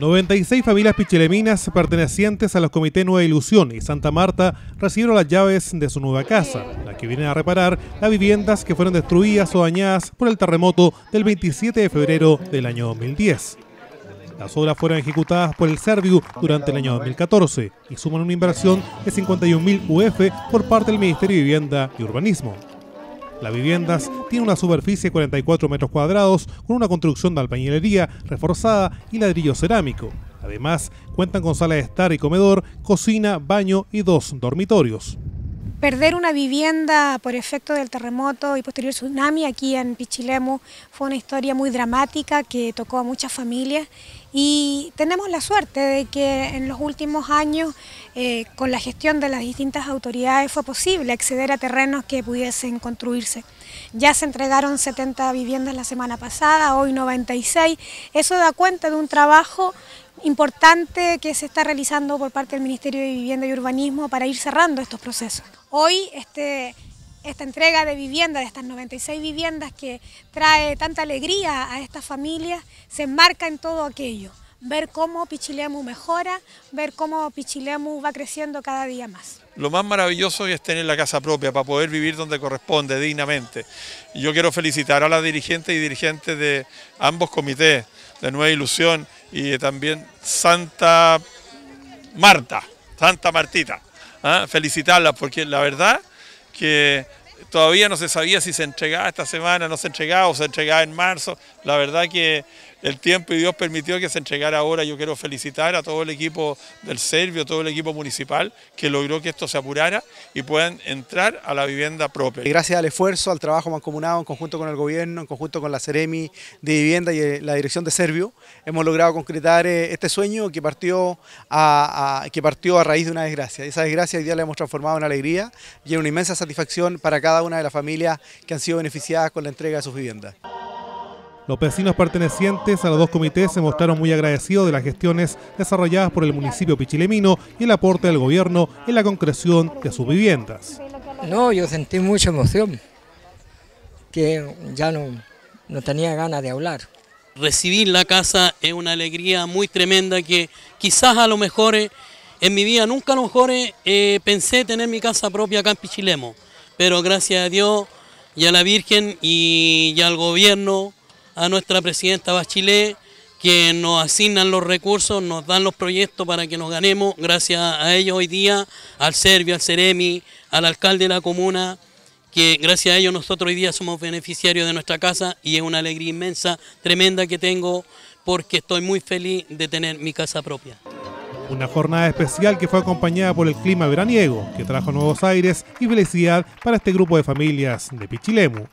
96 familias pichileminas pertenecientes a los comités Nueva Ilusión y Santa Marta recibieron las llaves de su nueva casa, la que vienen a reparar las viviendas que fueron destruidas o dañadas por el terremoto del 27 de febrero del año 2010. Las obras fueron ejecutadas por el Serviu durante el año 2014 y suman una inversión de 51.000 UF por parte del Ministerio de Vivienda y Urbanismo. Las viviendas tienen una superficie de 44 metros cuadrados con una construcción de albañilería reforzada y ladrillo cerámico. Además, cuentan con sala de estar y comedor, cocina, baño y dos dormitorios. Perder una vivienda por efecto del terremoto y posterior tsunami aquí en Pichilemu fue una historia muy dramática que tocó a muchas familias y tenemos la suerte de que en los últimos años eh, con la gestión de las distintas autoridades fue posible acceder a terrenos que pudiesen construirse. Ya se entregaron 70 viviendas la semana pasada, hoy 96. Eso da cuenta de un trabajo importante que se está realizando por parte del Ministerio de Vivienda y Urbanismo para ir cerrando estos procesos. Hoy este, esta entrega de vivienda, de estas 96 viviendas que trae tanta alegría a estas familias, se enmarca en todo aquello. Ver cómo Pichilemu mejora, ver cómo Pichilemu va creciendo cada día más. Lo más maravilloso es tener la casa propia para poder vivir donde corresponde, dignamente. Yo quiero felicitar a las dirigentes y dirigentes de ambos comités, de Nueva Ilusión y también Santa Marta, Santa Martita. ¿ah? Felicitarlas porque la verdad que todavía no se sabía si se entregaba esta semana, no se entregaba o se entregaba en marzo. La verdad que el tiempo y Dios permitió que se entregara ahora. Yo quiero felicitar a todo el equipo del Servio, todo el equipo municipal que logró que esto se apurara y puedan entrar a la vivienda propia. Gracias al esfuerzo, al trabajo mancomunado en conjunto con el gobierno, en conjunto con la Ceremi de Vivienda y eh, la dirección de Servio, hemos logrado concretar eh, este sueño que partió a, que partió a raíz de una desgracia. Esa desgracia hoy día la hemos transformado en alegría y en una inmensa satisfacción para cada una de las familias que han sido beneficiadas con la entrega de sus viviendas. Los vecinos pertenecientes a los dos comités se mostraron muy agradecidos de las gestiones desarrolladas por el municipio pichilemino y el aporte del gobierno en la concreción de sus viviendas. No, yo sentí mucha emoción, que ya no, no tenía ganas de hablar. Recibir la casa es una alegría muy tremenda que quizás a lo mejor eh, en mi vida nunca a lo mejor eh, pensé tener mi casa propia acá en Pichilemo, pero gracias a Dios y a la Virgen y, y al gobierno a nuestra presidenta Bachelet, que nos asignan los recursos, nos dan los proyectos para que nos ganemos, gracias a ellos hoy día, al Servio, al Ceremi, al alcalde de la comuna, que gracias a ellos nosotros hoy día somos beneficiarios de nuestra casa y es una alegría inmensa, tremenda que tengo, porque estoy muy feliz de tener mi casa propia. Una jornada especial que fue acompañada por el clima veraniego, que trajo nuevos aires y felicidad para este grupo de familias de Pichilemu.